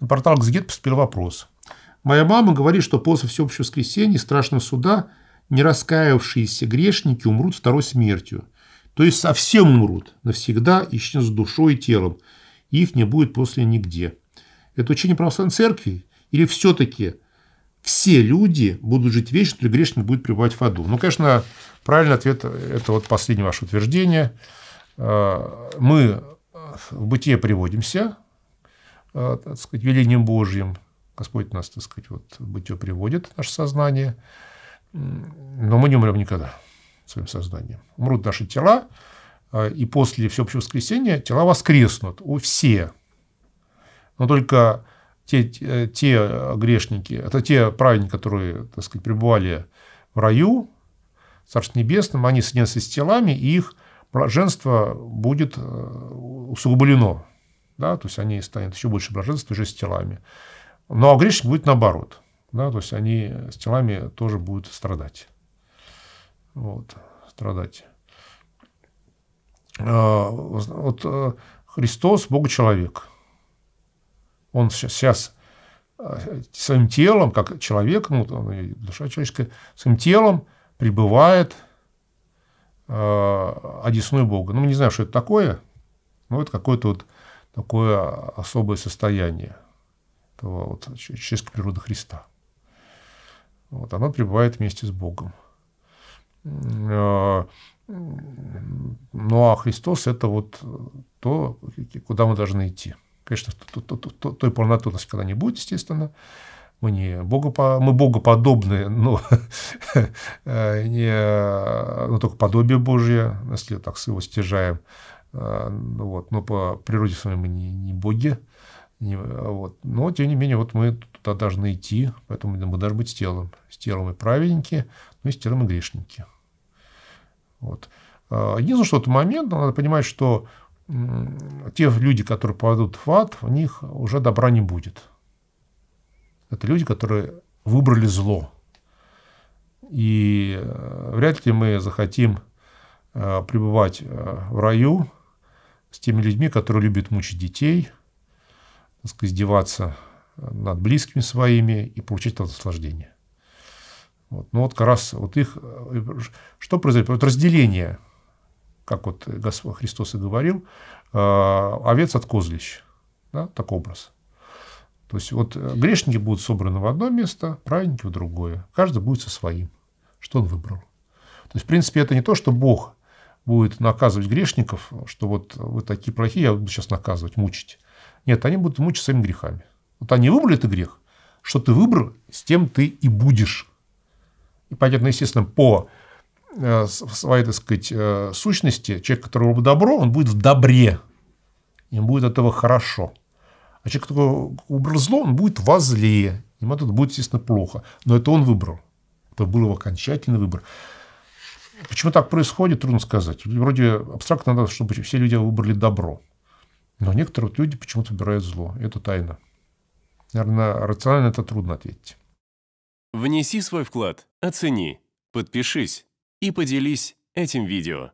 На портал Гзгет поступил вопрос. Моя мама говорит, что после всеобщего воскресенья и страшного суда не раскаявшиеся грешники умрут второй смертью. То есть совсем умрут, навсегда исчезнут душой и телом. Их не будет после нигде. Это учение православной церкви? Или все-таки все люди будут жить вечно, или грешник будет пребывать в аду? Ну, конечно, правильный ответ – это вот последнее ваше утверждение. А, мы в бытие приводимся, так сказать, велением Божьим. Господь нас, так сказать, вот бытие приводит, наше сознание. Но мы не умрем никогда своим сознанием. Умрут наши тела, а, и после всеобщего воскресения тела воскреснут у все. Но только те, те грешники, это те праведники, которые, так сказать, пребывали в раю, в Царстве Небесном, они соединятся с телами, и их блаженство будет э, усугублено. Да? То есть они станут еще больше блаженства уже с телами. Но а грешник будет наоборот. Да? То есть они с телами тоже будут страдать. Вот, страдать. А, вот э, Христос Бога-человек. Он сейчас э, своим телом, как человек, ну, душа человеческая, своим телом пребывает э, одесной Бога. Ну, мы не знаем, что это такое, но это какое-то вот такое особое состояние этого вот человеческой природы Христа. Вот, оно пребывает вместе с Богом. Э, ну а Христос это вот то, куда мы должны идти. Конечно, той полноты у нас никогда не будет, естественно. Мы не Богу, мы богоподобные, но не, ну, только подобие Божье, если так его стяжаем. Э, ну вот, но по природе своей мы не, не боги. Не, вот. Но, тем не менее, вот мы туда должны идти, поэтому мы должны быть с телом. С телом и праведники, но и с телом и грешники. Вот. Э, единственное, что в этот момент надо понимать, что те люди, которые попадут в ад, у них уже добра не будет. Это люди, которые выбрали зло. И э, вряд ли мы захотим э, пребывать в раю с теми людьми, которые любят мучить детей, так сказать, издеваться над близкими своими и получать это наслаждение. Вот. Ну вот как раз вот их, что произойдет? Вот разделение, как вот Господь Христос и говорил, э, овец от козлищ, да, так образ. То есть вот грешники будут собраны в одно место, праведники в другое. Каждый будет со своим, что он выбрал. То есть, в принципе, это не то, что Бог будет наказывать грешников, что вот вы такие плохие, я буду сейчас наказывать, мучить. Нет, они будут мучить своими грехами. Вот они выбрали этот грех, что ты выбрал, с тем ты и будешь. И понятно, естественно, по э, своей, так сказать, э, сущности, человек, который выбрал добро, он будет в добре. Ему будет этого хорошо. А человек, который выбрал зло, он будет во зле. Ему это будет, естественно, плохо. Но это он выбрал. Это был его окончательный выбор. Почему так происходит, трудно сказать. Вроде абстрактно надо, чтобы все люди выбрали добро. Но некоторые люди почему-то выбирают зло. Это тайна. Наверное, рационально это трудно ответить. Внеси свой вклад, оцени, подпишись и поделись этим видео.